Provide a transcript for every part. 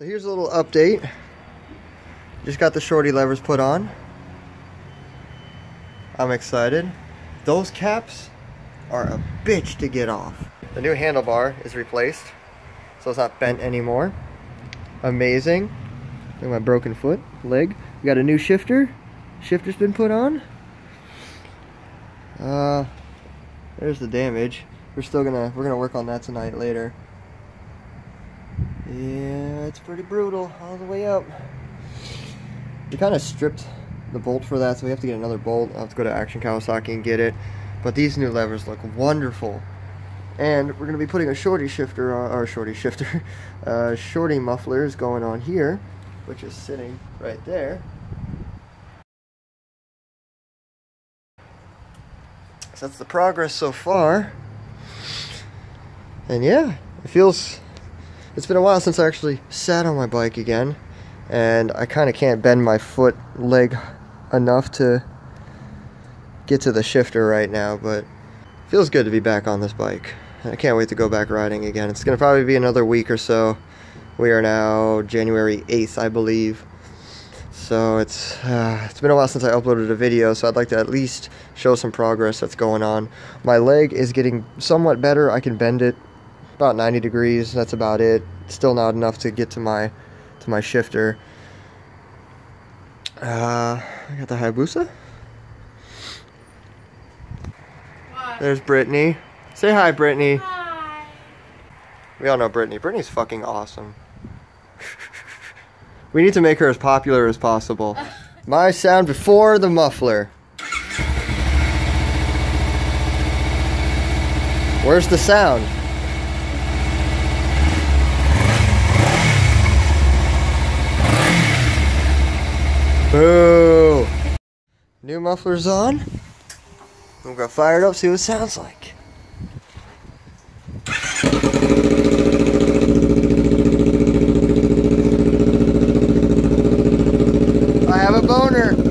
So here's a little update. Just got the shorty levers put on. I'm excited. Those caps are a bitch to get off. The new handlebar is replaced, so it's not bent anymore. Amazing. Look at my broken foot, leg. We got a new shifter. Shifter's been put on. Uh, there's the damage. We're still gonna we're gonna work on that tonight later. Yeah, it's pretty brutal all the way up. We kind of stripped the bolt for that, so we have to get another bolt. I'll have to go to Action Kawasaki and get it. But these new levers look wonderful. And we're going to be putting a shorty shifter, on, or shorty shifter, uh, shorty mufflers going on here, which is sitting right there. So that's the progress so far. And yeah, it feels it's been a while since I actually sat on my bike again and I kind of can't bend my foot leg enough to get to the shifter right now but feels good to be back on this bike. I can't wait to go back riding again. It's gonna probably be another week or so. We are now January 8th I believe. So it's uh, it's been a while since I uploaded a video so I'd like to at least show some progress that's going on. My leg is getting somewhat better. I can bend it about 90 degrees. That's about it. Still not enough to get to my to my shifter. Uh, I got the Hayabusa. There's Brittany. Say hi, Brittany. Hi. We all know Brittany. Brittany's fucking awesome. we need to make her as popular as possible. my sound before the muffler. Where's the sound? Boo! New mufflers on. We'll go fire it up, see what it sounds like. I have a boner.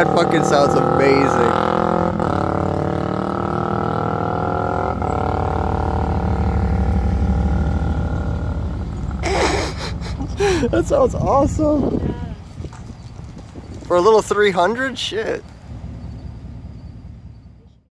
That fucking sounds amazing. that sounds awesome. For a little 300? Shit.